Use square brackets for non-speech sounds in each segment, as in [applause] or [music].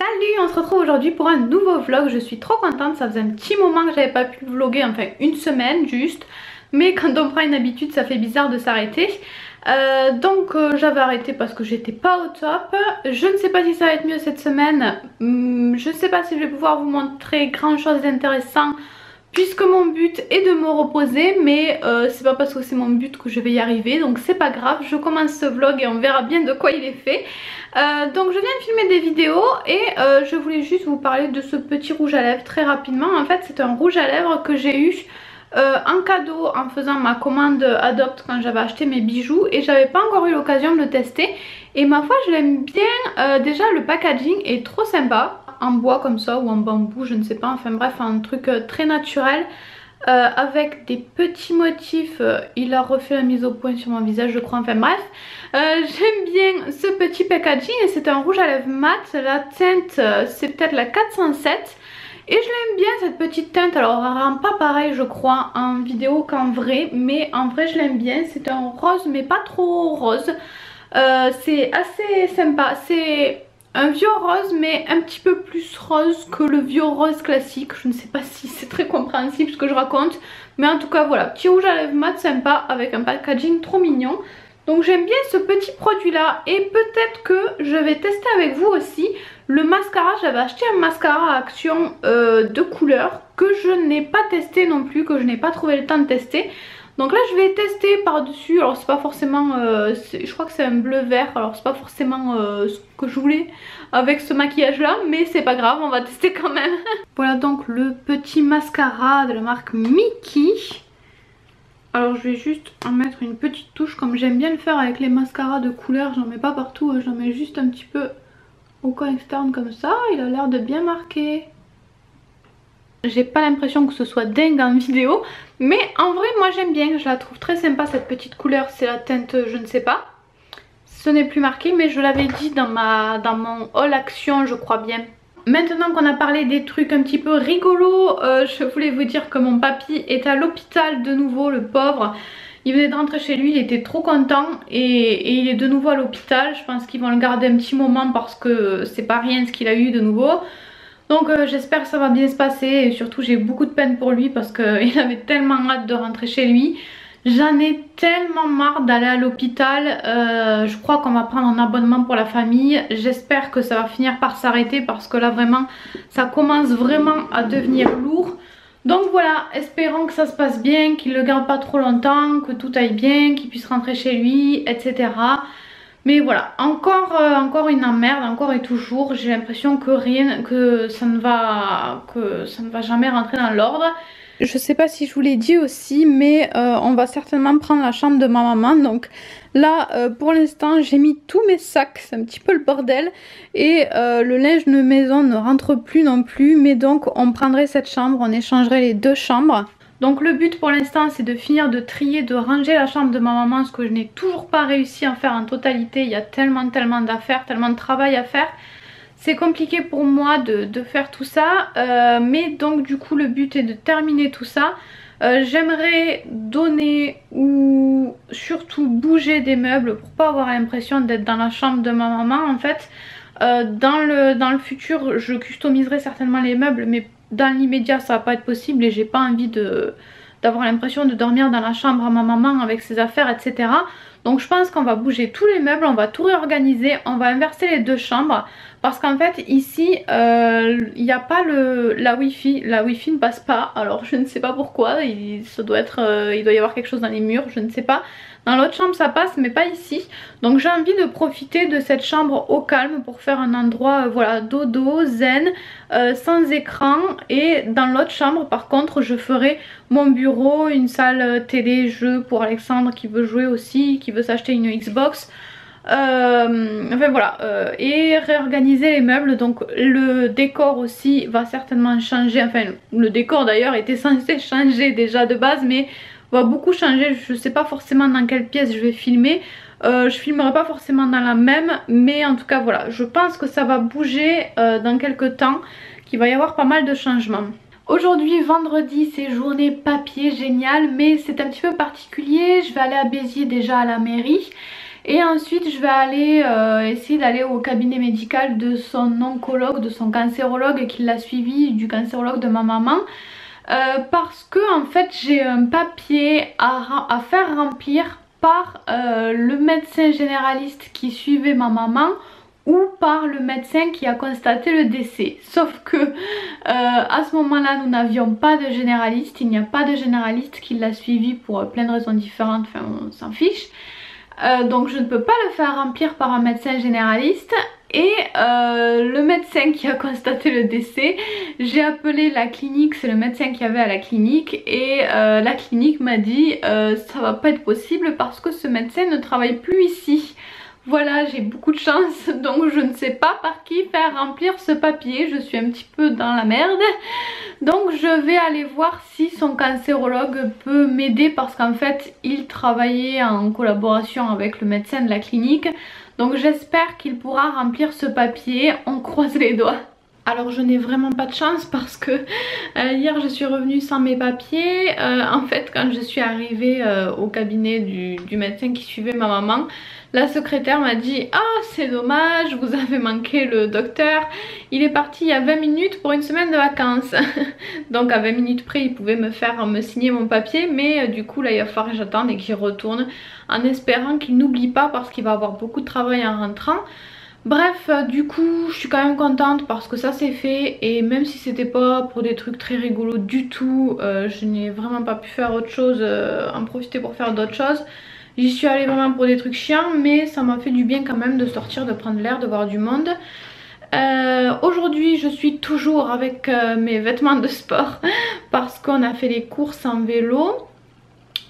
Salut, on se retrouve aujourd'hui pour un nouveau vlog. Je suis trop contente, ça faisait un petit moment que j'avais pas pu vlogger, enfin une semaine juste. Mais quand on prend une habitude, ça fait bizarre de s'arrêter. Euh, donc euh, j'avais arrêté parce que j'étais pas au top. Je ne sais pas si ça va être mieux cette semaine. Hmm, je ne sais pas si je vais pouvoir vous montrer grand chose d'intéressant puisque mon but est de me reposer mais euh, c'est pas parce que c'est mon but que je vais y arriver donc c'est pas grave je commence ce vlog et on verra bien de quoi il est fait. Donc je viens de filmer des vidéos et je voulais juste vous parler de ce petit rouge à lèvres très rapidement. En fait c'est un rouge à lèvres que j'ai eu euh, en cadeau en faisant ma commande Adopt quand j'avais acheté mes bijoux et j'avais pas encore eu l'occasion de le tester. Et ma foi je l'aime bien, euh, déjà le packaging est trop sympa en bois comme ça ou en bambou je ne sais pas enfin bref un truc euh, très naturel. Avec des petits motifs, il a refait la mise au point sur mon visage je crois, enfin bref. J'aime bien ce petit packaging et c'est un rouge à lèvres mat, la teinte c'est peut-être la 407 et je l'aime bien cette petite teinte, alors elle rend pas pareil je crois en vidéo qu'en vrai, mais en vrai je l'aime bien. C'est un rose mais pas trop rose. Euh, c'est assez sympa, c'est un vieux rose mais un petit peu plus rose que le vieux rose classique. Je ne sais pas si c'est très compréhensible ce que je raconte, mais en tout cas voilà, petit rouge à lèvres mat sympa avec un packaging trop mignon. Donc j'aime bien ce petit produit là et peut-être que je vais tester avec vous aussi le mascara. J'avais acheté un mascara à action euh, de couleur que je n'ai pas testé non plus, que je n'ai pas trouvé le temps de tester. Donc là je vais tester par dessus, alors c'est pas forcément, euh, je crois que c'est un bleu vert, alors c'est pas forcément euh, ce que je voulais avec ce maquillage là, mais c'est pas grave, on va [laughs] tester quand même. voilà donc le petit mascara de la marque Mickey. Alors je vais juste en mettre une petite touche comme j'aime bien le faire avec les mascaras de couleur. J'en mets pas partout, hein. j'en mets juste un petit peu au coin externe comme ça. Il a l'air de bien marquer. J'ai pas l'impression que ce soit dingue en vidéo. Mais en vrai moi j'aime bien, je la trouve très sympa cette petite couleur. C'est la teinte je ne sais pas. Ce n'est plus marqué mais je l'avais dit dans, ma, dans mon haul action je crois bien. Maintenant qu'on a parlé des trucs un petit peu rigolos, euh, je voulais vous dire que mon papy est à l'hôpital de nouveau, le pauvre. Il venait de rentrer chez lui, il était trop content et, il est de nouveau à l'hôpital. Je pense qu'ils vont le garder un petit moment parce que c'est pas rien ce qu'il a eu de nouveau. Donc euh, j'espère que ça va bien se passer et surtout j'ai beaucoup de peine pour lui parce qu'il [laughs] avait tellement hâte de rentrer chez lui. J'en ai tellement marre d'aller à l'hôpital. Euh, je crois qu'on va prendre un abonnement pour la famille. J'espère que ça va finir par s'arrêter parce que là vraiment ça commence vraiment à devenir lourd. Donc voilà, espérons que ça se passe bien, qu'il ne le garde pas trop longtemps, que tout aille bien, qu'il puisse rentrer chez lui, etc. Mais voilà, encore, euh, encore une emmerde, encore et toujours. J'ai l'impression que rien, que ça ne va, jamais rentrer dans l'ordre. Je sais pas si je vous l'ai dit aussi, mais euh, on va certainement prendre la chambre de ma maman. Donc là, euh, pour l'instant, j'ai mis tous mes sacs. C'est un petit peu le bordel. Et le linge de maison ne rentre plus non plus. Mais donc, on prendrait cette chambre, on échangerait les deux chambres. Donc le but pour l'instant c'est de finir de trier, de ranger la chambre de ma maman, ce que je n'ai toujours pas réussi à faire en totalité. Il y a tellement tellement d'affaires, tellement de travail à faire. C'est compliqué pour moi de, faire tout ça, euh, mais donc du coup le but est de terminer tout ça. Euh, j'aimerais donner ou surtout bouger des meubles pour pas avoir l'impression d'être dans la chambre de ma maman en fait. Euh, dans, le, dans le futur je customiserai certainement les meubles mais dans l'immédiat ça va pas être possible et j'ai pas envie d'avoir l'impression de dormir dans la chambre à ma maman avec ses affaires etc. Donc je pense qu'on va bouger tous les meubles, on va tout réorganiser, on va inverser les deux chambres. Parce qu'en fait ici euh, il n'y a pas le, la wifi, la wifi ne passe pas. Alors je ne sais pas pourquoi, euh, il doit y avoir quelque chose dans les murs, je ne sais pas. Dans l'autre chambre ça passe mais pas ici. Donc j'ai envie de profiter de cette chambre au calme pour faire un endroit euh, voilà dodo, zen, sans écran. Et dans l'autre chambre par contre je ferai mon bureau, une salle télé jeu pour Alexandre qui veut jouer aussi, qui veut s'acheter une Xbox. Enfin voilà et réorganiser les meubles donc le décor aussi va certainement changer enfin le décor d'ailleurs était censé [laughs] changer déjà de base mais va beaucoup changer. Je sais pas forcément dans quelle pièce je vais filmer. Euh, je filmerai pas forcément dans la même. Mais en tout cas voilà, je pense que ça va bouger euh, dans quelques temps. Qu'il va y avoir pas mal de changements. Aujourd'hui vendredi c'est journée papier génial mais c'est un petit peu particulier. Je vais aller à Béziers déjà à la mairie. Et ensuite je vais aller euh, essayer d'aller au cabinet médical de son oncologue, de son cancérologue qui l'a suivi, du cancérologue de ma maman. Euh, parce que en fait j'ai un papier à, faire remplir par euh, le médecin généraliste qui suivait ma maman ou par le médecin qui a constaté le décès. Sauf que à ce moment-là, nous n'avions pas de généraliste. Il n'y a pas de généraliste qui l'a suivi pour plein de raisons différentes. Enfin, on s'en fiche. Euh, donc je ne peux pas le faire remplir par un médecin généraliste et euh, le médecin qui a [laughs] constaté le décès, j'ai appelé la clinique, c'est le médecin qui avait à la clinique et la clinique m'a dit ça va pas être possible parce que ce médecin ne travaille plus ici. Voilà, j'ai beaucoup de chance, [laughs] donc je ne sais pas par qui faire remplir ce papier. Je suis un petit peu dans la merde. Donc je vais aller voir si son cancérologue peut m'aider parce qu'en fait, il travaillait en collaboration avec le médecin de la clinique. Donc j'espère qu'il pourra remplir ce papier. On croise les doigts. Alors je n'ai vraiment pas de chance parce que euh, hier je suis revenue sans mes papiers. Euh, en fait quand je suis arrivée euh, au cabinet du, médecin qui suivait ma maman, la secrétaire m'a dit « Ah c'est dommage, vous avez manqué le docteur, il est parti il y a 20 minutes pour une semaine de vacances. [laughs] » Donc à 20 minutes près il pouvait me faire me signer mon papier mais du coup là il va falloir que j'attende et qu'il retourne en espérant qu'il n'oublie pas parce qu'il va avoir beaucoup de travail en rentrant. Bref, euh, du coup, je suis quand même contente parce que ça c'est fait et même si c'était pas pour des trucs très rigolos du tout, euh, je n'ai vraiment pas pu faire autre chose, en profiter pour faire d'autres choses. J'y suis allée vraiment pour des trucs chiants mais ça m'a fait du bien quand même de sortir, de prendre l'air, de voir du monde. Euh, aujourd'hui je suis toujours avec euh, mes vêtements de sport [laughs] parce qu'on a fait les courses en vélo.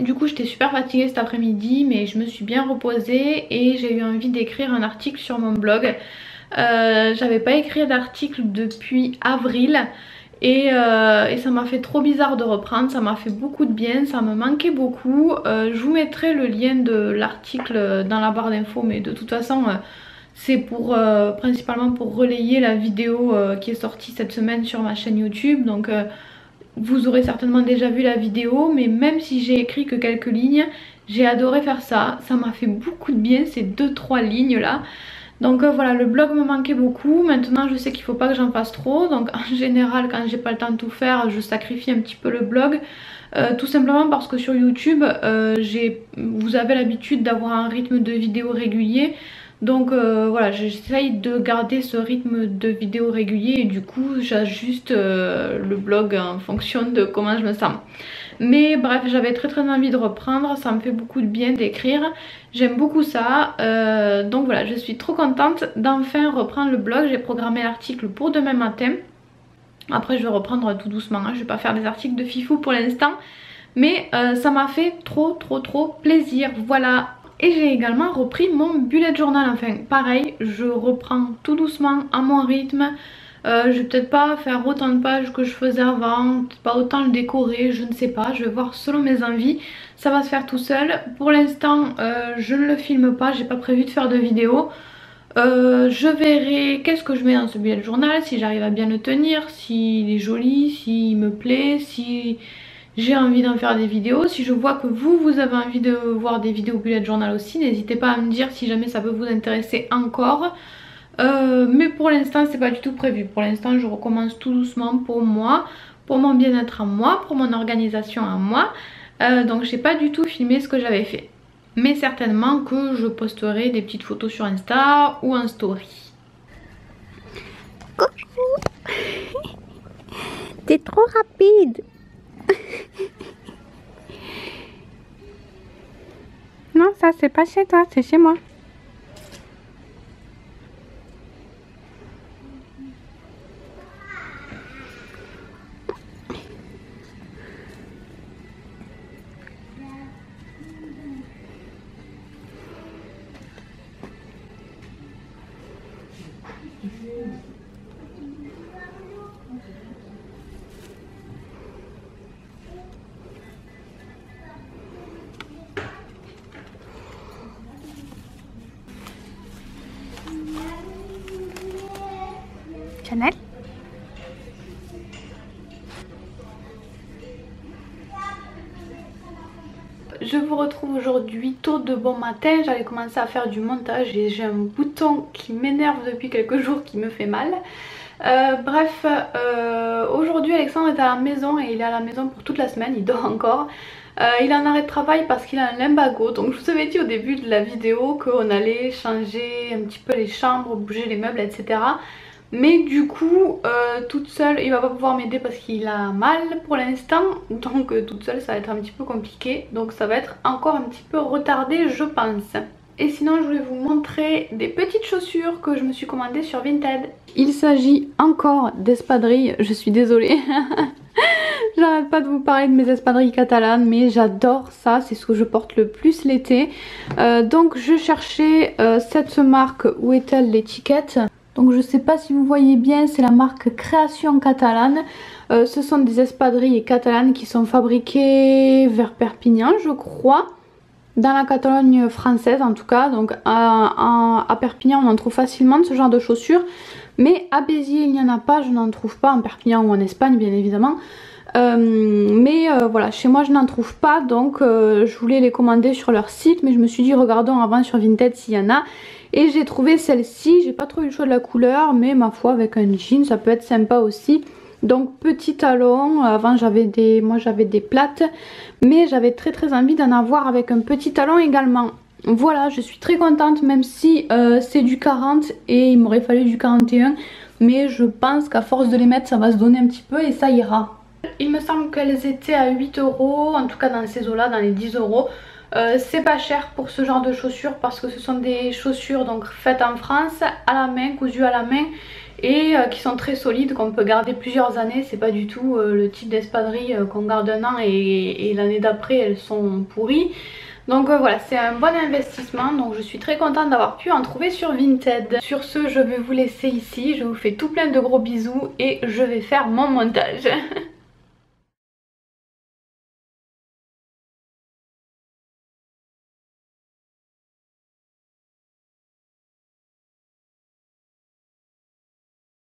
Du coup j'étais super fatiguée cet après-midi mais je me suis bien reposée et j'ai eu envie d'écrire un article sur mon blog. Euh, j'avais pas écrit d'article depuis avril euh, et, ça m'a fait trop bizarre de reprendre, ça m'a fait beaucoup de bien, ça me manquait beaucoup. Euh, je vous mettrai le lien de l'article dans la barre d'infos mais de toute façon c'est pour principalement pour relayer la vidéo qui est sortie cette semaine sur ma chaîne YouTube. Donc vous aurez certainement déjà vu la vidéo mais même si j'ai écrit que quelques lignes, j'ai adoré faire ça. Ça m'a fait beaucoup de bien ces 2-3 lignes là. Donc euh, voilà, le blog me manquait beaucoup. Maintenant, je sais qu'il faut pas que j'en fasse trop. Donc en [laughs] général, quand j'ai pas le temps de tout faire, je sacrifie un petit peu le blog. Euh, tout simplement parce que sur YouTube, euh, vous avez l'habitude d'avoir un rythme de vidéo régulier. Donc voilà, j'essaye de garder ce rythme de vidéo régulier et du coup j'ajuste le blog en fonction de comment je me sens. Mais bref, j'avais très très envie de reprendre, ça me fait beaucoup de bien d'écrire. J'aime beaucoup ça, euh, donc voilà, je suis trop contente d'enfin reprendre le blog. J'ai programmé l'article pour demain matin. Après je vais reprendre tout doucement, hein. je vais pas faire des articles de fifou pour l'instant. Mais euh, ça m'a fait trop trop trop plaisir, voilà. Et j'ai également repris mon bullet journal, enfin pareil, je reprends tout doucement à mon rythme. Euh, je vais peut-être pas faire autant de pages que je faisais avant, pas autant le décorer, je ne sais pas, je vais voir selon mes envies. Ça va se faire tout seul. Pour l'instant, euh, je ne le filme pas, j'ai pas prévu de faire de vidéo. Euh, je verrai qu'est-ce que je mets dans ce billet de journal, si j'arrive à bien le tenir, s'il est joli, s'il me plaît, si j'ai envie d'en faire des vidéos. Si je vois que vous, vous avez envie de voir des vidéos bullet journal aussi, n'hésitez pas à me dire si jamais ça peut vous intéresser encore. Euh, mais pour l'instant c'est pas du tout prévu. Pour l'instant je recommence tout doucement pour moi, pour mon bien-être à moi, pour mon organisation à moi. Euh, donc j'ai pas du tout filmé ce que j'avais fait. Mais certainement que je posterai des petites photos sur Insta ou en story. Coucou T'es trop rapide Non ça c'est pas chez toi, c'est chez moi. Je vous retrouve aujourd'hui tôt de bon matin, j'avais commencé à faire du montage et j'ai un bouton qui m'énerve depuis quelques jours qui me fait mal. Euh, bref, euh, aujourd'hui Alexandre est à la maison et il est à la maison pour toute la semaine, il dort encore. Euh, il est en arrêt de travail parce qu'il a un limbago. Donc je vous avais dit au début de la vidéo qu'on allait changer un petit peu les chambres, bouger les meubles, etc. Mais du coup, euh, toute seule, il va pas pouvoir m'aider parce qu'il a mal pour l'instant. Donc euh, toute seule, ça va être un petit peu compliqué. Donc ça va être encore un petit peu retardé, je pense. Et sinon, je voulais vous montrer des petites chaussures que je me suis commandées sur Vinted. Il s'agit encore d'espadrilles, je suis désolée. [laughs] J'arrête pas de vous parler de mes espadrilles catalanes mais j'adore ça, c'est ce que je porte le plus l'été. Euh, donc je cherchais cette marque, où est-elle l'étiquette? Donc je sais pas si vous voyez bien, c'est la marque Création Catalane. Euh, ce sont des espadrilles catalanes qui sont fabriquées vers Perpignan je crois. Dans la Catalogne française en tout cas, donc à, à Perpignan on en trouve facilement ce genre de chaussures. Mais à Béziers il n'y en a pas, je n'en trouve pas en Perpignan ou en Espagne bien évidemment. Euh, mais euh, voilà, chez moi je n'en trouve pas donc je voulais les commander sur leur site mais je me suis dit regardons avant sur Vinted s'il y en a et j'ai trouvé celle-ci, j'ai pas trop eu le choix de la couleur, mais ma foi avec un jean ça peut être sympa aussi. Donc petit talon, avant j'avais des, moi j'avais des plates, mais j'avais très très envie d'en avoir avec un petit talon également. Voilà, je suis très contente même si euh, c'est du 40 et il m'aurait fallu du 41. Mais je pense qu'à force de les mettre ça va se donner un petit peu et ça ira. Il me semble qu'elles étaient à 8 euros, en tout cas dans ces eaux là, dans les 10 euros. Euh, c'est pas cher pour ce genre de chaussures parce que ce sont des chaussures donc faites en France à la main, cousues à la main et euh, qui sont très solides qu'on peut garder plusieurs années. C'est pas du tout euh, le type d'espadrille qu'on garde un an et l'année d'après elles sont pourries. Donc voilà c'est un bon investissement. Donc je suis très contente d'avoir pu en trouver sur Vinted. Sur ce je vais vous laisser ici. Je vous fais tout plein de gros bisous et je vais faire mon montage [laughs]